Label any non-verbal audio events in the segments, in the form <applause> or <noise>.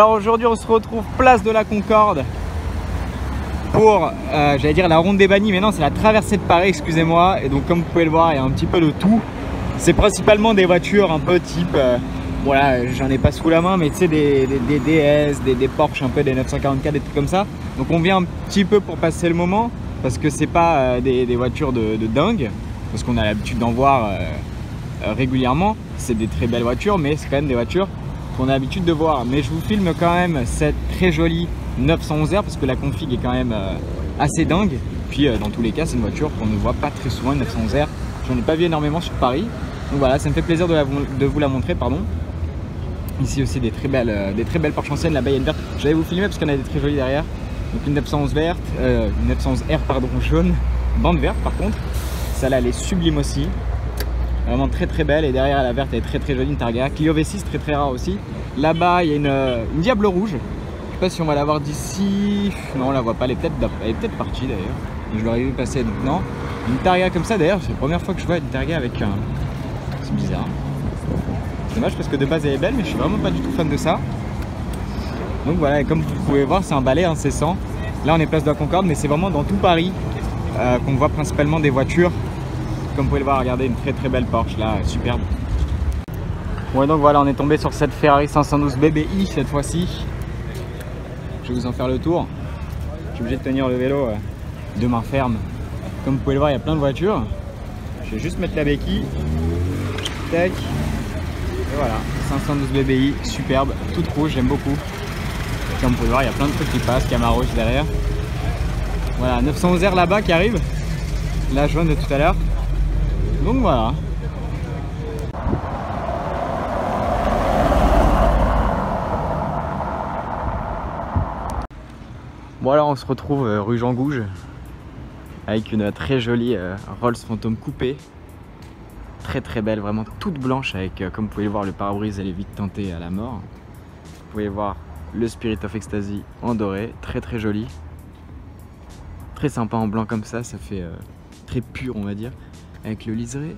Alors aujourd'hui on se retrouve place de la Concorde pour, euh, j'allais dire la ronde des bannis, mais non c'est la traversée de Paris, excusez-moi. Et donc comme vous pouvez le voir, il y a un petit peu de tout. C'est principalement des voitures un peu type, euh, voilà, j'en ai pas sous la main, mais tu sais des, DS, des, Porsche, un peu des 944, des trucs comme ça. Donc on vient un petit peu pour passer le moment, parce que c'est pas euh, des, voitures de, dingue, parce qu'on a l'habitude d'en voir régulièrement. C'est des très belles voitures, mais c'est quand même des voitures qu'on a l'habitude de voir. Mais je vous filme quand même cette très jolie 911R parce que la config est quand même euh, assez dingue. Puis euh, dans tous les cas, c'est une voiture qu'on ne voit pas très souvent, une 911R. J'en ai pas vu énormément sur Paris. Donc voilà, ça me fait plaisir de, vous la montrer. pardon. Ici aussi des très belles, euh, des très belles Porsche anciennes, la Bayenne verte. J'allais vous filmer parce qu'on a des très jolies derrière. Donc une 911 verte, une 911 R pardon jaune, bande verte par contre. Celle-là elle est sublime aussi. Vraiment très très belle et derrière la verte elle est très très jolie, une Targa. Clio V6 très très rare aussi. Là-bas il y a une, Diable rouge. Je sais pas si on va la voir d'ici. Non on la voit pas, elle est peut-être peut partie d'ailleurs. Je l'aurais vu passer donc non. Une Targa comme ça d'ailleurs, c'est la première fois que je vois une Targa avec un. C'est bizarre. C'est dommage parce que de base elle est belle mais je suis vraiment pas du tout fan de ça. Donc voilà, et comme vous pouvez voir, c'est un balai incessant. Là on est place de la Concorde, mais c'est vraiment dans tout Paris euh, qu'on voit principalement des voitures comme vous pouvez le voir, regardez une très très belle Porsche là, superbe. Et donc voilà, on est tombé sur cette Ferrari 512 BBI cette fois-ci. Je vais vous en faire le tour. Je suis obligé de tenir le vélo euh, de main ferme. Comme vous pouvez le voir, il y a plein de voitures. Je vais juste mettre la béquille. Tac. Et voilà, 512 BBI, superbe, toute rouge, j'aime beaucoup. Comme vous pouvez le voir, il y a plein de trucs qui passent, Camaro derrière. Voilà, 911 R là-bas qui arrive. La jaune de tout à l'heure. Donc voilà. Bon alors on se retrouve euh, rue Jean Gouge avec une très jolie euh, Rolls Phantom coupée. Très très belle, vraiment toute blanche avec, euh, comme vous pouvez le voir, le pare-brise elle est vite teintée à la mort. Vous pouvez voir le Spirit of Ecstasy en doré, très très joli. Très sympa en blanc comme ça, ça fait très pur on va dire avec le liseré.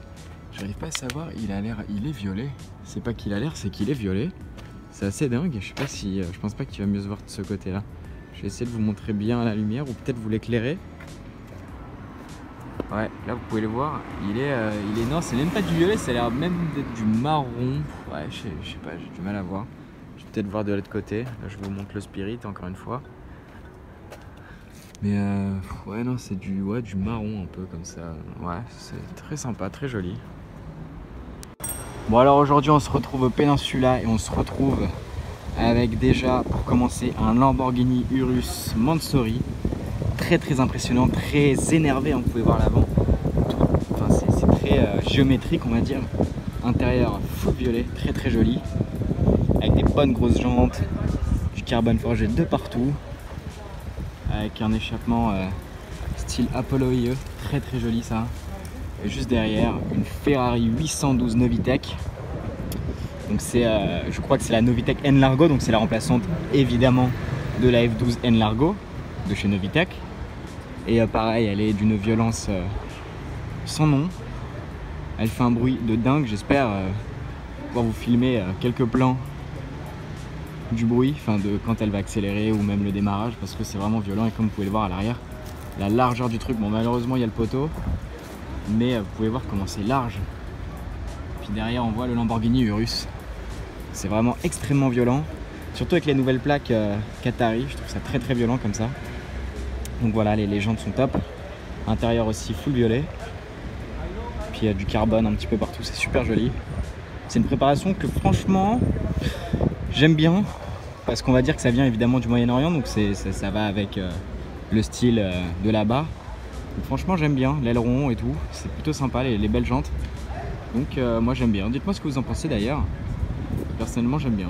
J'arrive pas à savoir, il a l'air, il est violet. C'est pas qu'il a l'air, c'est qu'il est violet. C'est assez dingue. Je sais pas si, euh, je pense pas qu'il va mieux se voir de ce côté-là. Je vais essayer de vous montrer bien la lumière ou peut-être vous l'éclairer. Ouais, là vous pouvez le voir. Il est, euh, il est non, c'est même pas du violet, ça a l'air même d'être du marron. Ouais, je sais, pas, j'ai du mal à voir. Je vais peut-être voir de l'autre côté. Là, je vous montre le spirit encore une fois. Mais euh, ouais, non, c'est du, ouais, du marron un peu comme ça. Ouais, c'est très sympa, très joli. Bon, alors aujourd'hui, on se retrouve au Peninsula et on se retrouve avec déjà, pour commencer, un Lamborghini Urus Mansory. Très très impressionnant, très énervé, hein, vous pouvez voir l'avant. Enfin, c'est très euh, géométrique, on va dire. Intérieur full violet, très très joli. Avec des bonnes grosses jantes, du carbone forgé de partout avec un échappement euh, style Apollo IE, très très joli ça. Et juste derrière, une Ferrari 812 Novitec. Donc c'est, euh, je crois que c'est la Novitec N Largo, donc c'est la remplaçante évidemment de la F12 N Largo de chez Novitec. Et euh, pareil, elle est d'une violence sans nom. Elle fait un bruit de dingue, j'espère pouvoir vous filmer quelques plans du bruit, enfin de quand elle va accélérer ou même le démarrage parce que c'est vraiment violent et comme vous pouvez le voir à l'arrière, la largeur du truc, bon malheureusement il y a le poteau, mais euh, vous pouvez voir comment c'est large. Puis derrière on voit le Lamborghini Urus. C'est vraiment extrêmement violent, surtout avec les nouvelles plaques euh, Qatari, je trouve ça très très violent comme ça. Donc voilà, les, jantes sont top. Intérieur aussi full violet. Puis il y a du carbone un petit peu partout, c'est super joli. C'est une préparation que franchement, j'aime bien parce qu'on va dire que ça vient évidemment du Moyen-Orient, donc ça, va avec euh, le style euh, de là-bas. Franchement, j'aime bien l'aileron et tout, c'est plutôt sympa, les, belles jantes. Donc euh, moi j'aime bien. Dites-moi ce que vous en pensez d'ailleurs. Personnellement, j'aime bien.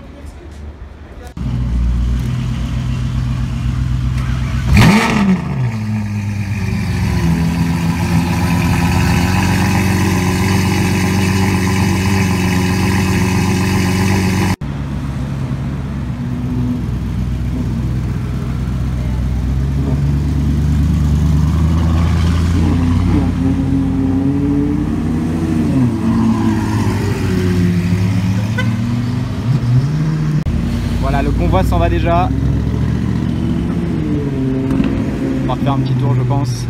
Déjà. On va faire un petit tour je pense.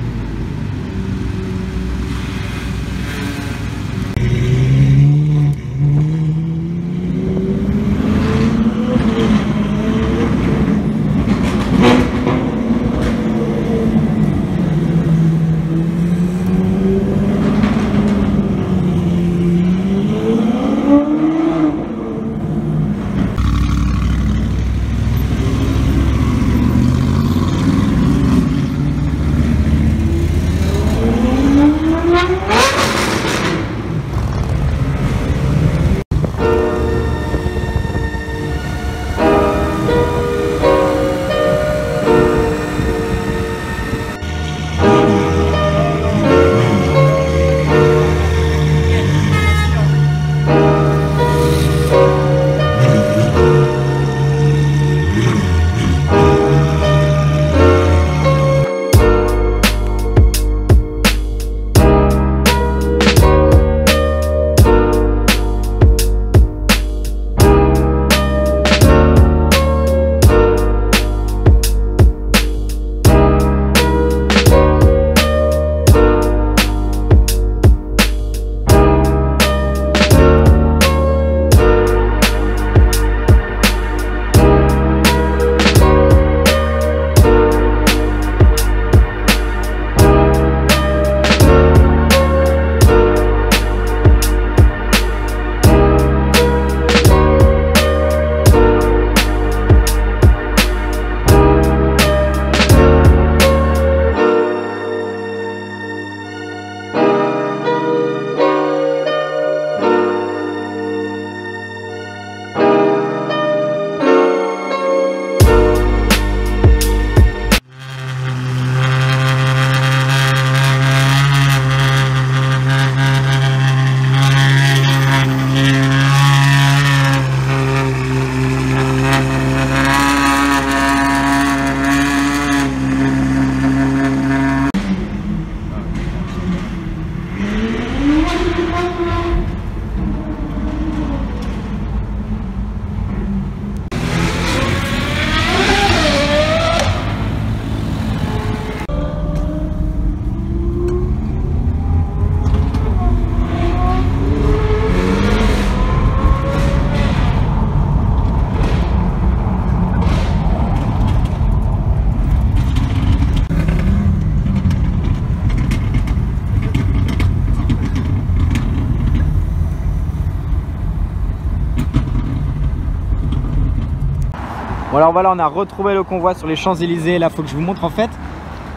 Alors voilà, on a retrouvé le convoi sur les Champs-Élysées. Là, faut que je vous montre en fait.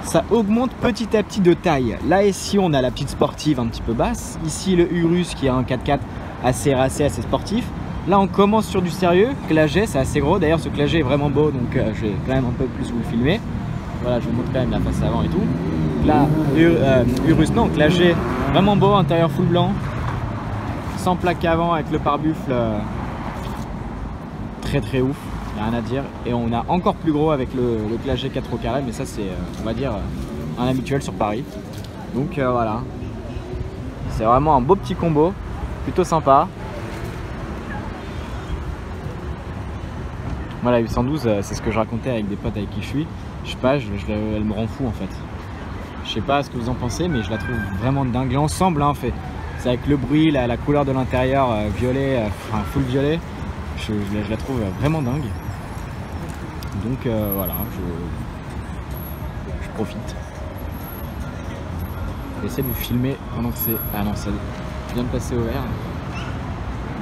Ça augmente petit à petit de taille. Là, ici, on a la petite sportive un petit peu basse. Ici, le Urus qui a un 4x4 assez racé, assez sportif. Là, on commence sur du sérieux. Claget, c'est assez gros. D'ailleurs, ce Claget est vraiment beau, donc euh, je vais quand même un peu plus vous le filmer. Voilà, je vous montre quand même la face avant et tout. Là, euh, Urus, non, Claget, vraiment beau, intérieur full blanc. Sans plaque avant avec le pare-buffle. Euh, très très ouf rien à dire. Et on a encore plus gros avec le, le Claget 4 au carré, mais ça c'est, euh, on va dire, euh, un habituel sur Paris. Donc euh, voilà, c'est vraiment un beau petit combo, plutôt sympa. Voilà, 812, c'est ce que je racontais avec des potes avec qui je suis. Je sais pas, je, elle me rend fou en fait. Je sais pas ce que vous en pensez, mais je la trouve vraiment dingue. L'ensemble, hein, fait, c'est avec le bruit, la, couleur de l'intérieur, violet, enfin full violet. Je, je, la trouve vraiment dingue. Donc euh, voilà, je, profite. J'essaie de vous filmer pendant que c'est. Ah non, ça vient de passer au vert.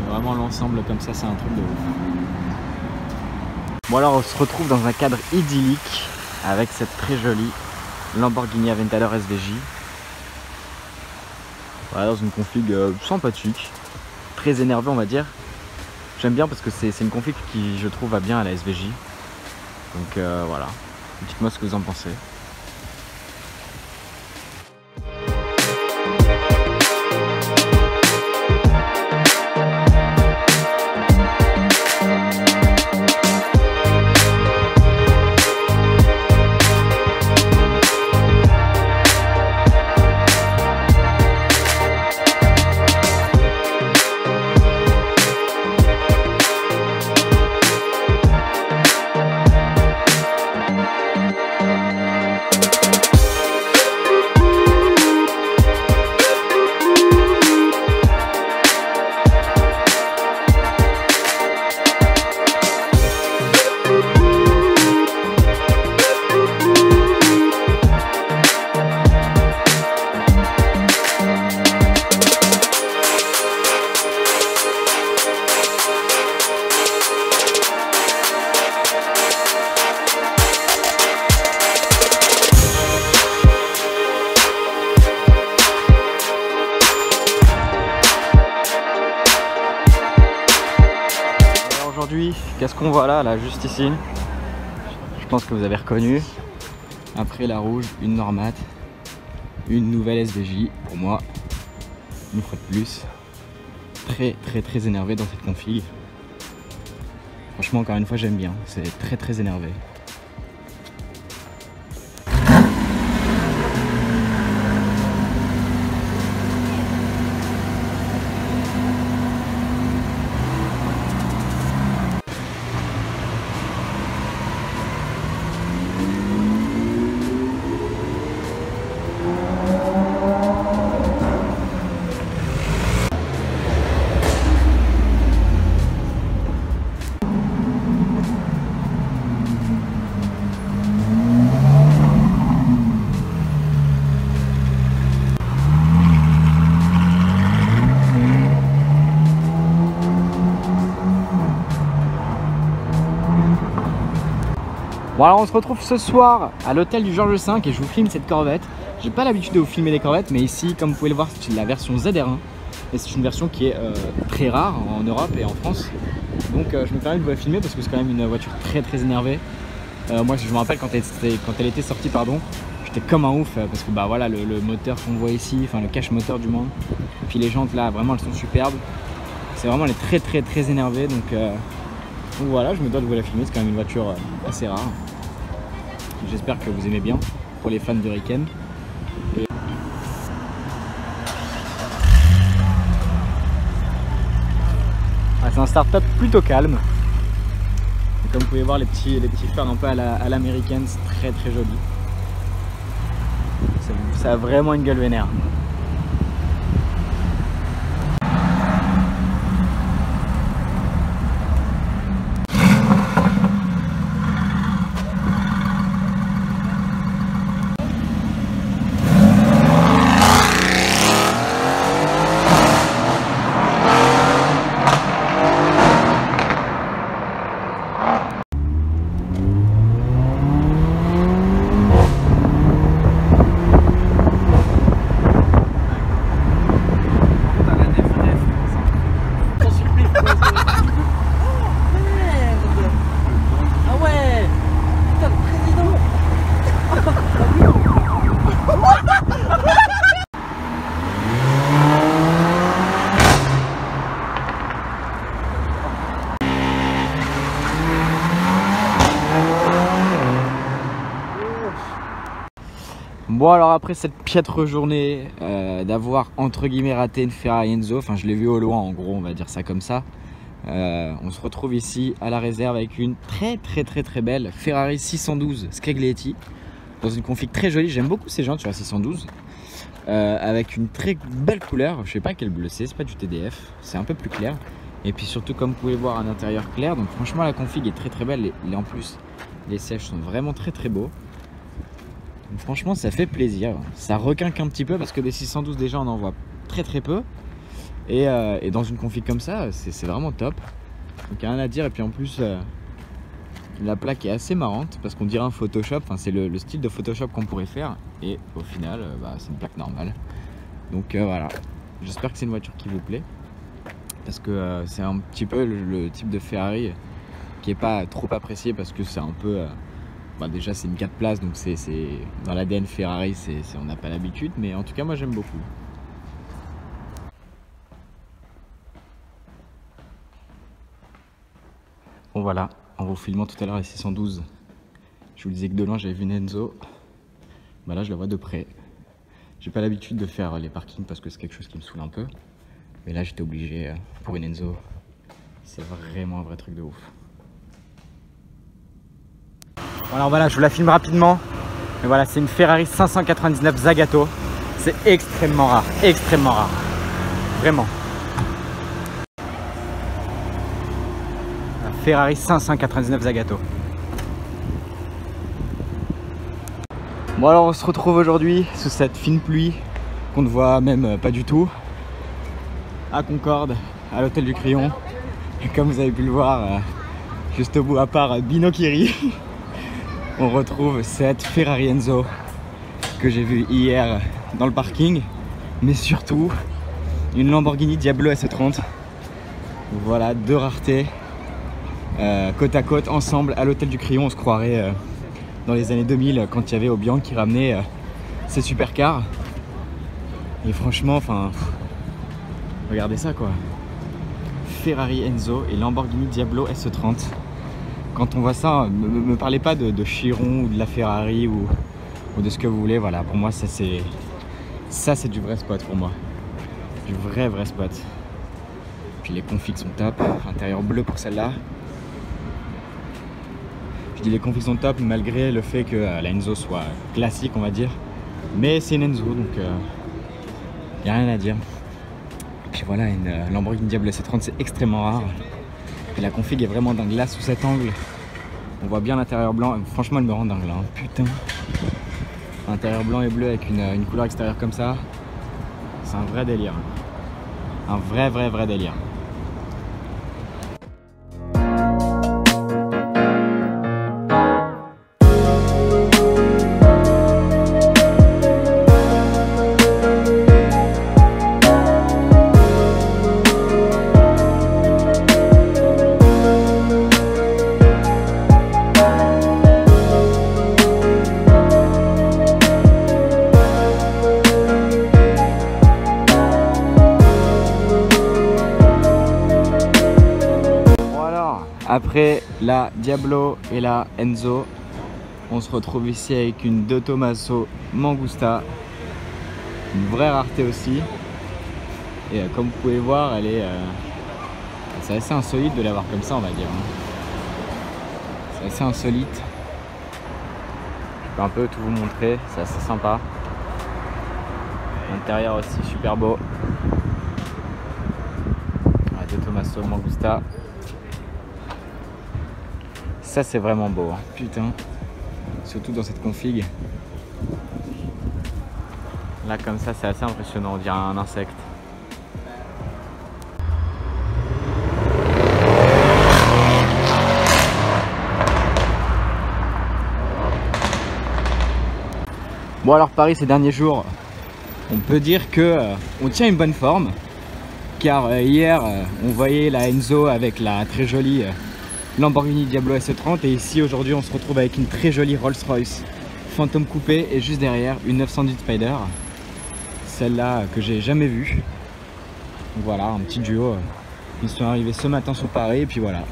vraiment l'ensemble comme ça, c'est un truc de ouf. Bon alors on se retrouve dans un cadre idyllique avec cette très jolie Lamborghini Aventador SVJ. Voilà, dans une config euh, sympathique, très énervé on va dire. J'aime bien parce que c'est une config qui je trouve va bien à la SVJ. Donc euh, voilà, dites-moi ce que vous en pensez. Là, juste ici Je pense que vous avez reconnu. Après la rouge, une Normate, une nouvelle SVJ pour moi, une fois de plus. Très très très énervé dans cette config. Franchement, encore une fois, j'aime bien. C'est très très énervé. Bon alors on se retrouve ce soir à l'hôtel du Georges V et je vous filme cette Corvette. J'ai pas l'habitude de vous filmer des Corvettes mais ici comme vous pouvez le voir c'est la version ZR1 et c'est une version qui est euh, très rare en Europe et en France. Donc euh, je me permets de vous la filmer parce que c'est quand même une voiture très très énervée. Euh, moi je me rappelle quand elle, était, sortie pardon, j'étais comme un ouf parce que bah voilà le, le moteur qu'on voit ici, enfin le cache moteur du monde. Et puis les jantes là vraiment elles sont superbes. C'est vraiment elle est très très très énervée donc donc voilà, je me dois de vous la filmer, c'est quand même une voiture euh, assez rare. J'espère que vous aimez bien pour les fans de Riken. Ah, c'est un start-up plutôt calme. Comme vous pouvez voir les petits, les petits phares un peu à l'américaine, c'est très très joli. Ça a vraiment une gueule vénère. Bon alors après cette piètre journée euh, d'avoir entre guillemets raté une Ferrari Enzo, enfin je l'ai vu au loin en gros on va dire ça comme ça. Euh, on se retrouve ici à la réserve avec une très très très très belle Ferrari 612 Scaglietti dans une config très jolie, j'aime beaucoup ces gens sur la 612 euh, avec une très belle couleur, je sais pas quel bleu c'est, c'est pas du TDF, c'est un peu plus clair. Et puis surtout comme vous pouvez voir un intérieur clair donc franchement la config est très très belle. Et en plus les sièges sont vraiment très très beaux franchement, ça fait plaisir. Ça requinque un petit peu parce que des 612 déjà, on en voit très très peu. Et, euh, dans une config comme ça, c'est vraiment top. Donc rien à dire. Et puis en plus, euh, la plaque est assez marrante parce qu'on dirait un Photoshop. Enfin, c'est le, style de Photoshop qu'on pourrait faire. Et au final, euh, bah, c'est une plaque normale. Donc voilà. J'espère que c'est une voiture qui vous plaît. Parce que c'est un petit peu le, type de Ferrari qui est pas trop apprécié parce que c'est un peu bah, déjà c'est une 4 places donc c'est dans l'ADN Ferrari c'est on n'a pas l'habitude mais en tout cas moi j'aime beaucoup. Bon voilà. En vous filmant tout à l'heure les 612 je vous disais que de loin j'avais vu Nenzo. Bah là je la vois de près. J'ai pas l'habitude de faire les parkings parce que c'est quelque chose qui me saoule un peu. Mais là j'étais obligé euh, pour une Enzo. C'est vraiment un vrai truc de ouf alors voilà, je vous la filme rapidement. Mais voilà, c'est une Ferrari 599 Zagato. C'est extrêmement rare, extrêmement rare. Vraiment. La Ferrari 599 Zagato. Bon alors on se retrouve aujourd'hui sous cette fine pluie qu'on ne voit même pas du tout. à Concorde, à l'hôtel du Crayon. Et comme vous avez pu le voir, euh, juste au bout, à part Binokiri, <laughs> on retrouve cette Ferrari Enzo que j'ai vue hier dans le parking, mais surtout une Lamborghini Diablo S30. Voilà, deux raretés, euh, côte à côte, ensemble, à l'hôtel du Crayon. On se croirait euh, dans les années 2000 quand il y avait Obiang qui ramenait ses supercars. Et franchement, enfin, regardez ça quoi. Ferrari Enzo et Lamborghini Diablo S30. Quand on voit ça, ne me, parlez pas de, Chiron ou de la Ferrari ou, de ce que vous voulez. Voilà, pour moi, ça c'est ça c'est du vrai spot pour moi. Du vrai vrai spot. Puis les configs sont top. Intérieur bleu pour celle-là. Je dis les configs sont top malgré le fait que euh, la Enzo soit classique, on va dire. Mais c'est une Enzo, donc euh, il n'y a rien à dire. Et puis voilà, une euh, Lamborghini Diablo S30, c'est extrêmement rare. La config est vraiment dingue. Là, sous cet angle, on voit bien l'intérieur blanc. Franchement, elle me rend dingue là. Hein. Putain. Intérieur blanc et bleu avec une couleur extérieure comme ça. C'est un vrai délire. Un vrai, vrai, vrai délire. La Diablo et la Enzo, on se retrouve ici avec une De Tomaso Mangusta. Une vraie rareté aussi. Et euh, comme vous pouvez voir, elle est... Euh, c'est assez insolite de l'avoir comme ça, on va dire. Hein. C'est assez insolite. Je peux un peu tout vous montrer, c'est assez sympa. L'intérieur aussi super beau. De Tomaso Mangusta. C'est vraiment beau. Hein. Putain. Surtout dans cette config. Là, comme ça, c'est assez impressionnant. On dirait un insecte. Bon alors Paris ces derniers jours, on peut dire que euh, on tient une bonne forme car euh, hier euh, on voyait la Enzo avec la très jolie Lamborghini Diablo S30 et ici aujourd'hui on se retrouve avec une très jolie Rolls Royce Phantom coupé et juste derrière une 910 Spider. Celle-là que j'ai jamais vue. Voilà un petit duo. Ils sont arrivés ce matin sur Paris et puis voilà.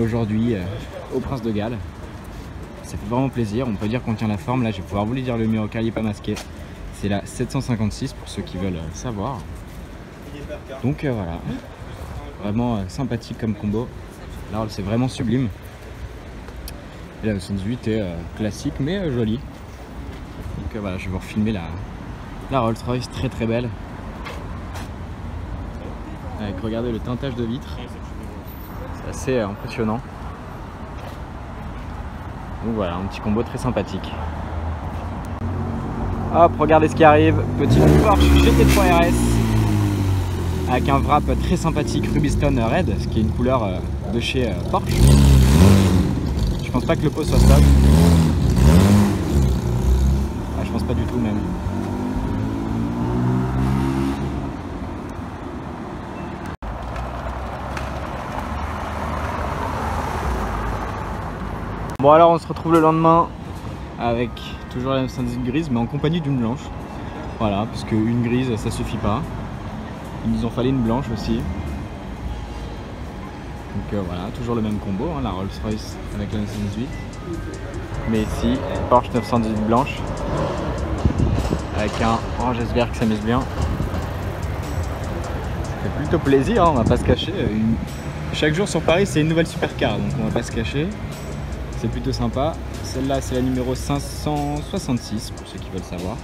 Aujourd'hui euh, au Prince de Galles. Ça fait vraiment plaisir. On peut dire qu'on tient la forme. Là je vais pouvoir vous le dire le numéro car pas masqué. C'est la 756 pour ceux qui veulent savoir. Donc euh, voilà. Vraiment euh, sympathique comme combo Là, c'est vraiment sublime. Et la 918 est euh, classique mais euh, jolie. Donc euh, voilà, je vais vous refilmer la, la Rolls Royce, très très belle. Avec, regardez le teintage de vitre. C'est assez impressionnant. Donc voilà, un petit combo très sympathique. Hop, regardez ce qui arrive. Petit Porsche GT3 RS avec un wrap très sympathique Rubistone Red, ce qui est une couleur de chez euh, Porsche. Je pense pas que le pot soit stable. Ah, je pense pas du tout même. Bon alors on se retrouve le lendemain avec toujours la même 918 grise mais en compagnie d'une blanche. Voilà, parce qu'une grise ça suffit pas. Il nous en fallait une blanche aussi. Donc euh, voilà, toujours le même combo, hein, la Rolls Royce avec la 918. Mais ici, Porsche 918 blanche avec un orange vert qui s'amuse bien. Ça fait plutôt plaisir, hein, on va pas se cacher. Chaque jour sur Paris, c'est une nouvelle supercar, donc on va pas se cacher. C'est plutôt sympa. Celle-là, c'est la numéro 566 pour ceux qui veulent savoir.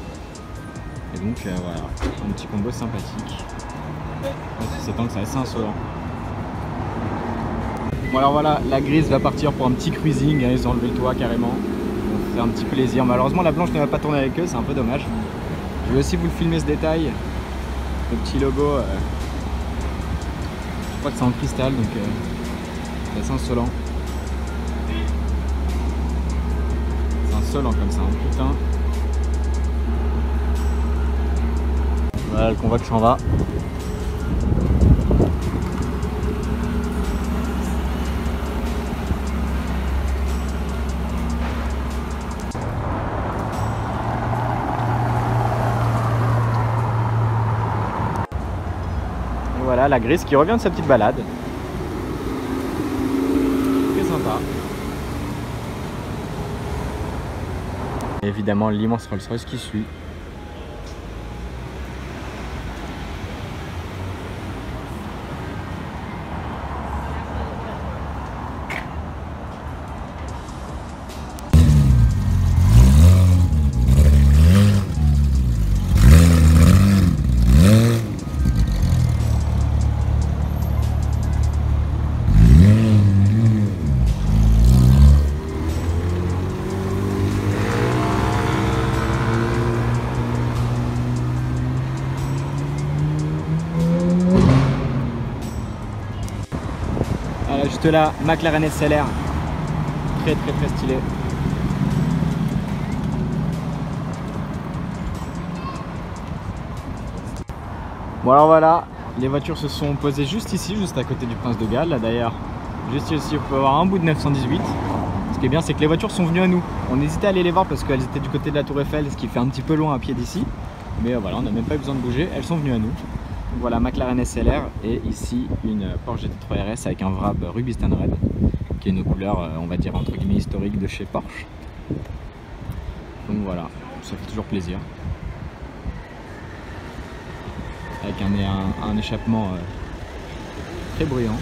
Et donc euh, voilà, un petit combo sympathique. C'est que c'est assez insolent. Bon alors voilà, la grise va partir pour un petit cruising, hein, ils ont enlevé le toit carrément. C'est un petit plaisir. Malheureusement la blanche ne va pas tourner avec eux, c'est un peu dommage. Je vais aussi vous filmer ce détail. Le petit logo euh, crois que c'est en cristal donc euh, c'est assez insolent. C'est insolent comme ça, hein, putain. Voilà le convoi qui s'en va. Voilà la grise qui revient de sa petite balade. Très sympa. Et évidemment l'immense Rolls Royce qui suit. Là, McLaren SLR. Très très très stylé. Bon alors voilà, les voitures se sont posées juste ici, juste à côté du Prince de Galles. Là d'ailleurs, juste ici, on peut avoir un bout de 918. Ce qui est bien, c'est que les voitures sont venues à nous. On hésitait à aller les voir parce qu'elles étaient du côté de la Tour Eiffel, ce qui fait un petit peu loin à pied d'ici. Mais euh, voilà, on n'a même pas eu besoin de bouger, elles sont venues à nous. Voilà, McLaren SLR et ici une Porsche GT3 RS avec un Vrab Rubistan Red, qui est une couleur, euh, on va dire, entre guillemets historique de chez Porsche. Donc voilà, ça fait toujours plaisir. Avec un, échappement euh, très bruyant.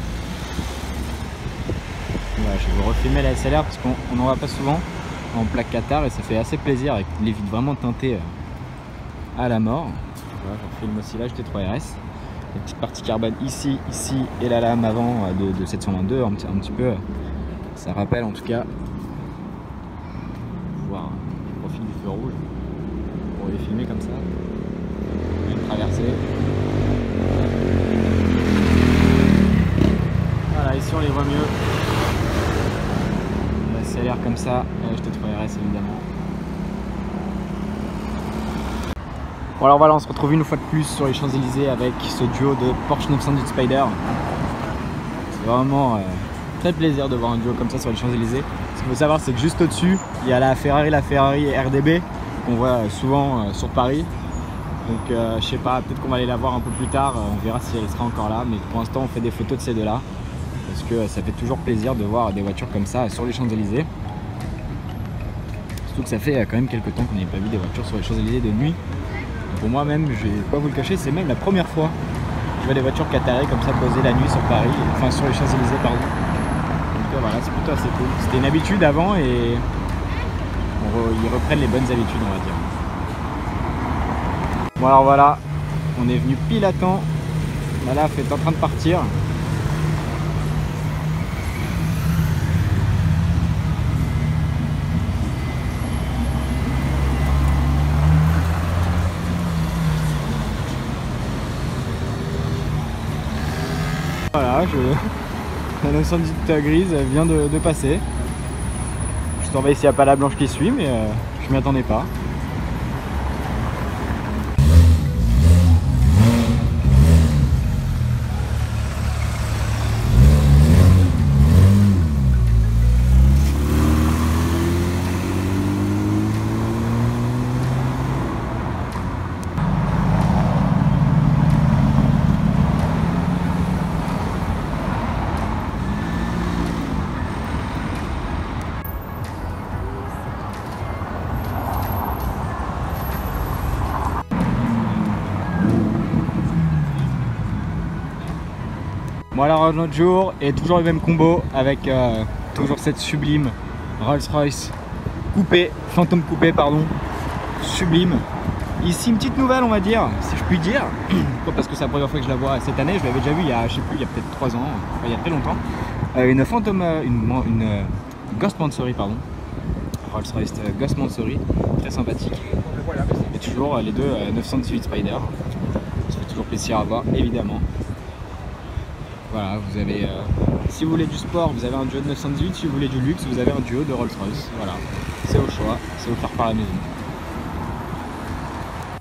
Voilà, je vais vous refilmer la SLR parce qu'on n'en voit pas souvent en plaque Qatar et ça fait assez plaisir avec les vitres vraiment teintées euh, à la mort. Voilà, je refilme aussi là, GT3 RS. Les petites parties carbone ici, ici et la lame avant euh, de, de 722 un petit, un petit peu. Ça rappelle en tout cas. Voir le profil du feu rouge pour les filmer comme ça. Une traversée. Voilà, ici on les voit mieux. La CLR comme ça, la GT3 RS évidemment. Bon alors voilà, on se retrouve une fois de plus sur les Champs-Élysées avec ce duo de Porsche 918 Spider. C'est vraiment euh, très plaisir de voir un duo comme ça sur les Champs-Élysées. Ce qu'il faut savoir, c'est que juste au-dessus, il y a la Ferrari, la Ferrari RDB qu'on voit euh, souvent euh, sur Paris. Donc je sais pas, peut-être qu'on va aller la voir un peu plus tard, on verra si elle sera encore là. Mais pour l'instant, on fait des photos de ces deux-là. Parce que ça fait toujours plaisir de voir des voitures comme ça sur les Champs-Élysées. Surtout que ça fait quand même quelques temps qu'on n'avait pas vu des voitures sur les Champs-Élysées de nuit. Pour moi même, je vais pas vous le cacher, c'est même la première fois que je vois des voitures qataraises comme ça posées la nuit sur Paris, enfin sur les Champs-Élysées pardon. Donc voilà, c'est plutôt assez cool. C'était une habitude avant et ils reprennent les bonnes habitudes on va dire. Bon alors voilà, on est venu pile à temps. La LAF est en train de partir. Je... <laughs> la 918 grise vient de, passer. Je surveille s'il n'y a pas la blanche qui suit, mais euh, je m'y attendais pas. Alors un autre jour et toujours le même combo avec euh, toujours cette sublime Rolls Royce coupée, Phantom coupé pardon, sublime. Ici une petite nouvelle on va dire, si je puis dire, <clears throat> parce que c'est la première fois que je la vois cette année, je l'avais déjà vu il y a je sais plus, il y a peut-être 3 ans, enfin, il y a très longtemps. Euh, une Phantom, euh, une, Ghost Mansory pardon, Rolls Royce Ghost Mansory, très sympathique. Et toujours les deux euh, 918 Spider, ça fait toujours plaisir à voir évidemment. Voilà, vous avez, euh, si vous voulez du sport, vous avez un duo de 918, si vous voulez du luxe, vous avez un duo de Rolls-Royce. Voilà, c'est au choix, c'est offert par la maison.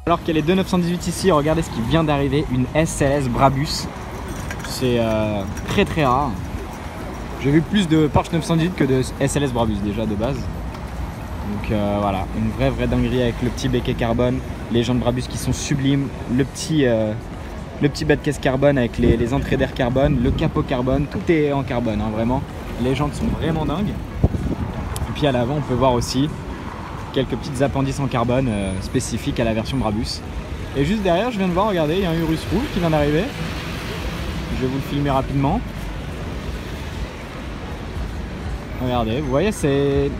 Alors qu'il y a les deux 918 ici, regardez ce qui vient d'arriver, une SLS Brabus. C'est euh, très très rare. J'ai vu plus de Porsche 918 que de SLS Brabus déjà de base. Donc euh, voilà, une vraie vraie dinguerie avec le petit béquet carbone, les jantes Brabus qui sont sublimes, le petit, le petit bas de caisse carbone avec les, entrées d'air carbone, le capot carbone, tout est en carbone hein, vraiment. Les jantes sont vraiment dingues. Et puis à l'avant on peut voir aussi quelques petites appendices en carbone euh, spécifiques à la version Brabus. Et juste derrière je viens de voir, regardez, il y a un Urus rouge qui vient d'arriver. Je vais vous le filmer rapidement. Regardez, vous voyez, c'est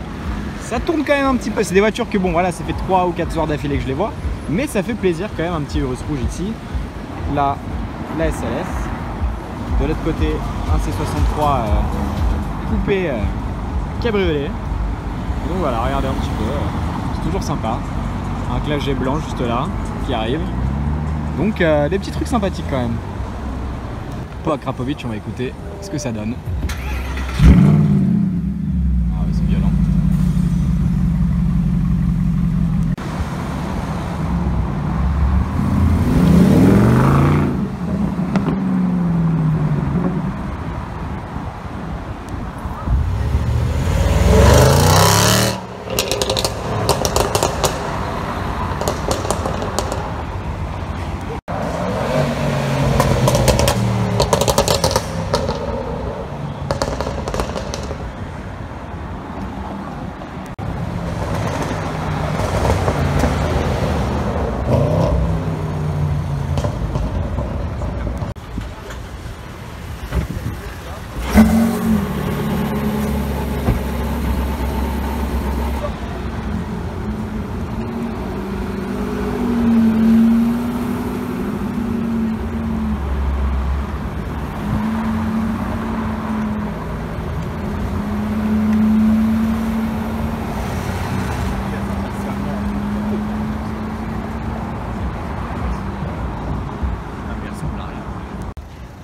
ça tourne quand même un petit peu. C'est des voitures que bon, voilà, ça fait 3 ou 4 heures d'affilée que je les vois, mais ça fait plaisir quand même un petit Urus rouge ici. Là, la SLS. De l'autre côté, un C63 euh, coupé euh, cabriolet. Donc voilà, regardez un petit peu. C'est toujours sympa. Un clavier blanc juste là qui arrive. Donc euh, des petits trucs sympathiques quand même. Pour Krapovic, on va écouter ce que ça donne.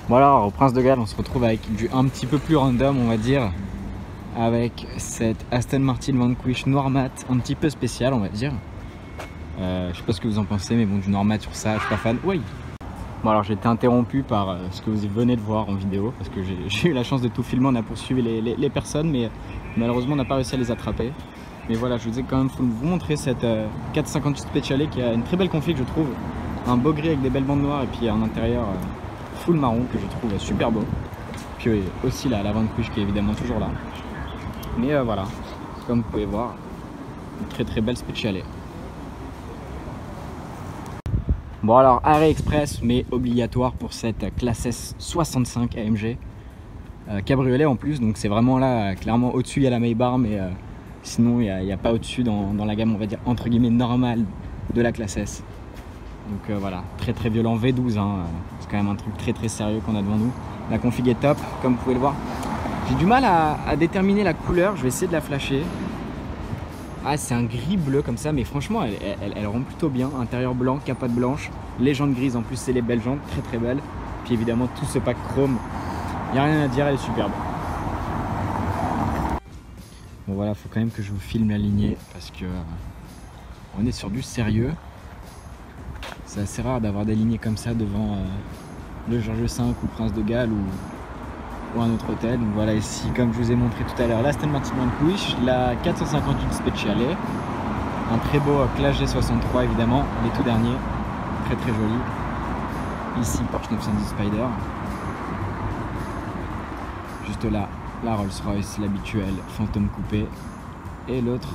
Bon au Prince de Galles on se retrouve avec du un petit peu plus random on va dire avec cette Aston Martin Vanquish noir mat un petit peu spécial on va dire. Euh, je sais pas ce que vous en pensez mais bon du noir mat sur ça je suis pas fan. Oui. Bon alors j'ai été interrompu par euh, ce que vous venez de voir en vidéo parce que j'ai <laughs> eu la chance de tout filmer on a poursuivi les, personnes mais malheureusement on n'a pas réussi à les attraper. Mais voilà je vous ai quand même vous montrer cette 458 euh, Speciale qui a une très belle config je trouve. Un beau gris avec des belles bandes noires et puis un intérieur full marron que je trouve super beau. Puis aussi la, la couche qui est évidemment toujours là. Mais euh, voilà, comme vous pouvez voir, une très très belle Speciale. Bon alors arrêt express mais obligatoire pour cette classe S 65 AMG. Euh, cabriolet en plus donc c'est vraiment là clairement au-dessus il y a la Maybach mais euh, sinon il n'y a, pas au-dessus dans, la gamme on va dire entre guillemets normale de la classe S. Donc euh, voilà, très très violent V12, hein. c'est quand même un truc très très sérieux qu'on a devant nous. La config est top, comme vous pouvez le voir. J'ai du mal à, déterminer la couleur, je vais essayer de la flasher. Ah c'est un gris bleu comme ça, mais franchement elle, rend plutôt bien. Intérieur blanc, capote blanche, les jantes grises en plus c'est les belles jantes, très très belles. Puis évidemment tout ce pack chrome, il n'y a rien à dire, elle est superbe. Bon voilà, faut quand même que je vous filme la lignée parce que euh, on est sur du sérieux. C'est assez rare d'avoir des lignées comme ça devant euh, le Georges V ou Prince de Galles ou, un autre hôtel. Donc voilà ici, comme je vous ai montré tout à l'heure, la Martin Vanquish, la 458 Speciale, un très beau Clash G63 évidemment, les tout derniers, très très joli. Ici Porsche 910 Spider. Juste là, la Rolls-Royce, l'habituelle Phantom coupé. Et l'autre,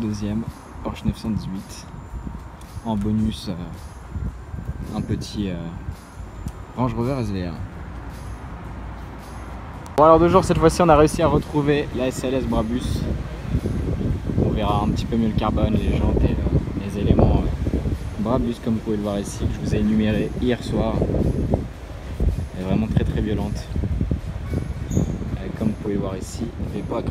deuxième, Porsche 918 en bonus euh, un petit euh, Range Rover SVR. Bon alors deux jours cette fois-ci on a réussi à retrouver la SLS Brabus. On verra un petit peu mieux le carbone, les jantes et euh, les éléments Brabus comme vous pouvez le voir ici que je vous ai énuméré hier soir. Elle est vraiment très très violente. comme vous pouvez le voir ici, pas à